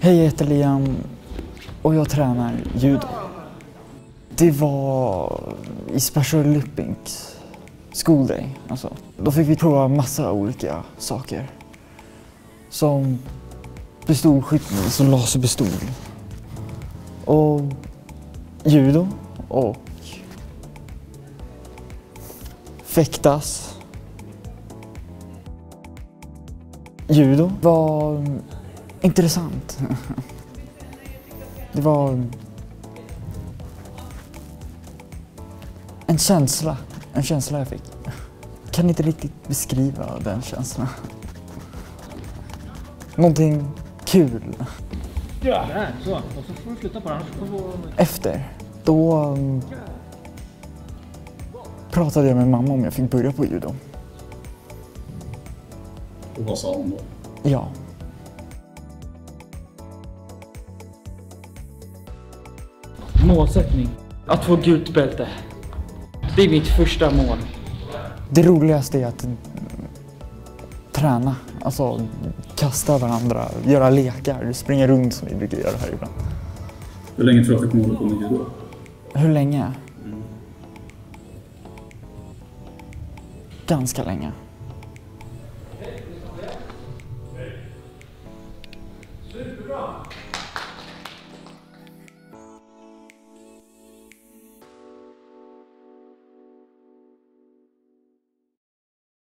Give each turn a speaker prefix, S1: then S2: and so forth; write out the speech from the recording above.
S1: Hej, jag heter Liam och jag tränar judo. Det var i Special Olympics School Day. Alltså. Då fick vi prova massa olika saker. Som pistolskytte, som alltså laserpistol. Och judo och fäktas. Judo var intressant. Det var en känsla, en känsla jag fick. Kan inte riktigt beskriva den känslan. Någonting kul.
S2: Ja. Där, så. Och så får du flytta på den. annars får du-
S1: Efter, då um, pratade jag med mamma om jag fick börja på judo.
S3: Och vad sa hon då?
S1: Ja.
S2: Målsättning. Att få gult bälte. Det är mitt första mål.
S1: Det roligaste är att mm, träna, alltså kasta varandra, göra lekar, springa runt som vi brukar göra här ibland.
S3: Hur länge tror du att du kommer hålla på med judo?
S1: Hur länge? Ganska länge.